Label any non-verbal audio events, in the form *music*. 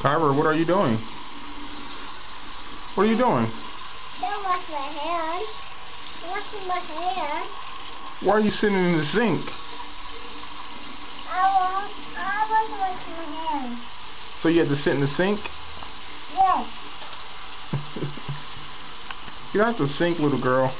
Kyra, what are you doing? What are you doing? Don't wash my hands. I'm washing my hands. Why are you sitting in the sink? I want, I want to my hands. So you had to sit in the sink? don't *laughs* have to sink, little girl.